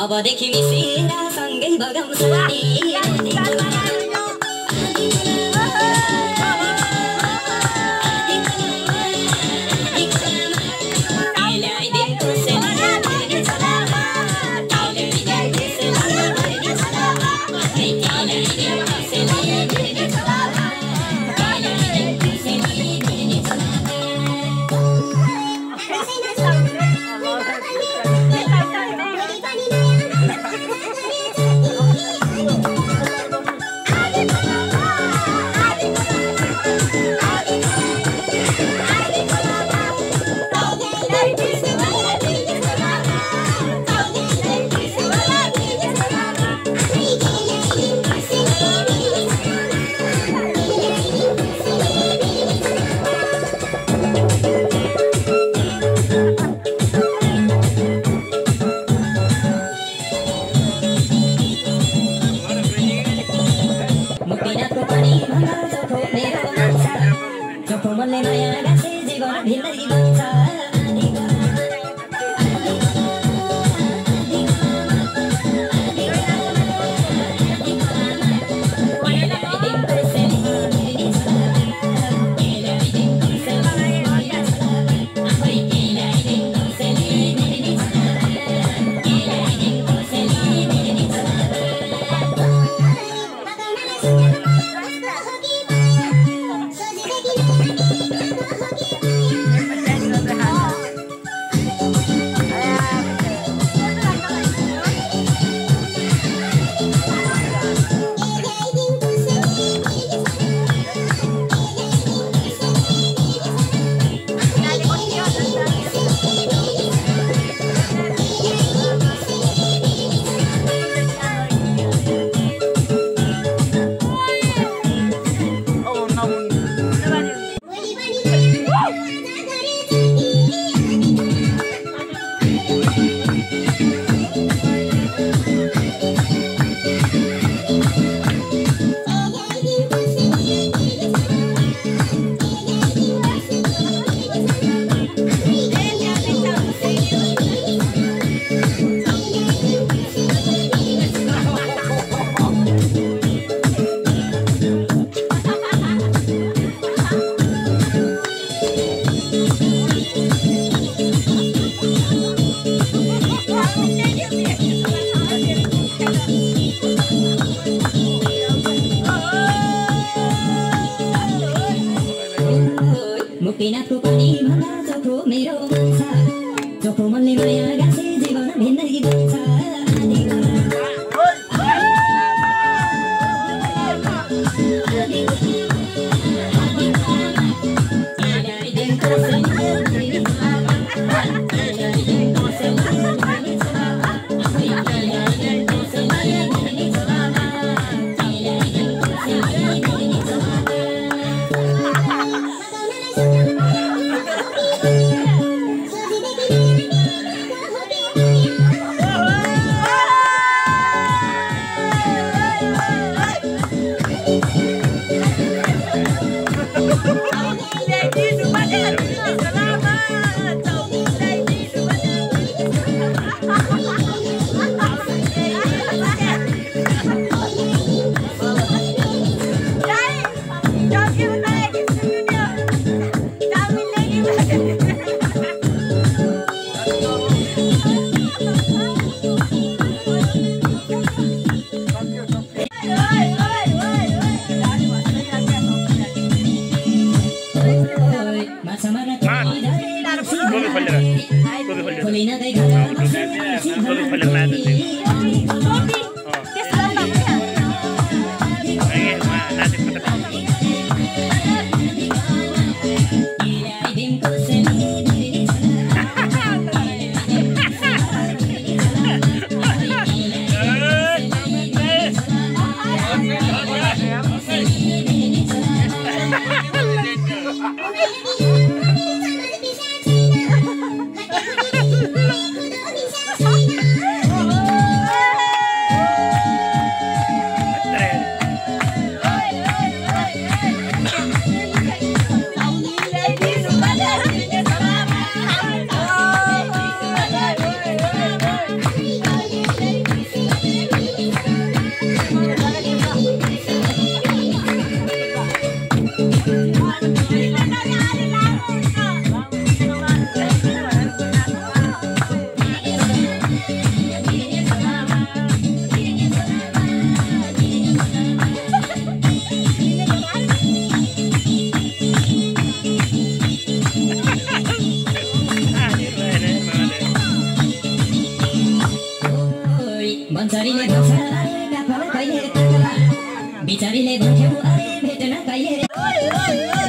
अबदेखि मिसेर सँगै बगाउँछ मुक्तिनाथको पानी भन्दा चोखो मेरो। खोलेर खोलेर खोलेर खोलेर खोलेर खोलेर ¡Ay, ay, ay!